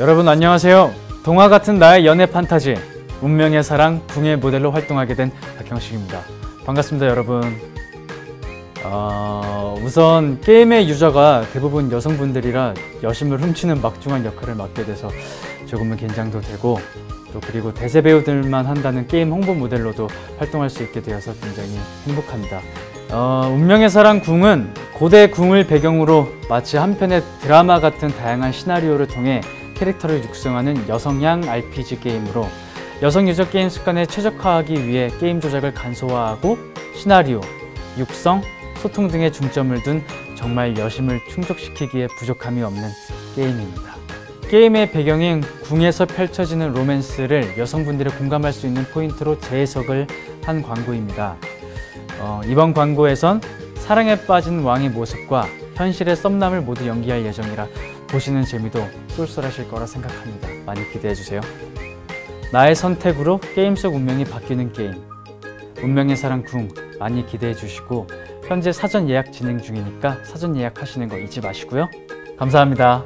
여러분 안녕하세요. 동화 같은 나의 연애 판타지 운명의 사랑 궁의 모델로 활동하게 된 박형식입니다. 반갑습니다, 여러분. 어, 우선 게임의 유저가 대부분 여성분들이라 여심을 훔치는 막중한 역할을 맡게 돼서 조금은 긴장도 되고 또 그리고 대세 배우들만 한다는 게임 홍보 모델로도 활동할 수 있게 되어서 굉장히 행복합니다. 어, 운명의 사랑 궁은 고대 궁을 배경으로 마치 한 편의 드라마 같은 다양한 시나리오를 통해 캐릭터를 육성하는 여성향 RPG 게임으로 여성 유저 게임 습관에 최적화하기 위해 게임 조작을 간소화하고 시나리오, 육성, 소통 등에 중점을 둔 정말 여심을 충족시키기에 부족함이 없는 게임입니다. 게임의 배경인 궁에서 펼쳐지는 로맨스를 여성분들이 공감할 수 있는 포인트로 재해석을 한 광고입니다. 어, 이번 광고에선 사랑에 빠진 왕의 모습과 현실의 썸남을 모두 연기할 예정이라 보시는 재미도 쏠쏠하실 거라 생각합니다. 많이 기대해 주세요. 나의 선택으로 게임 속 운명이 바뀌는 게임. 운명의 사랑 궁 많이 기대해 주시고 현재 사전 예약 진행 중이니까 사전 예약하시는 거 잊지 마시고요. 감사합니다.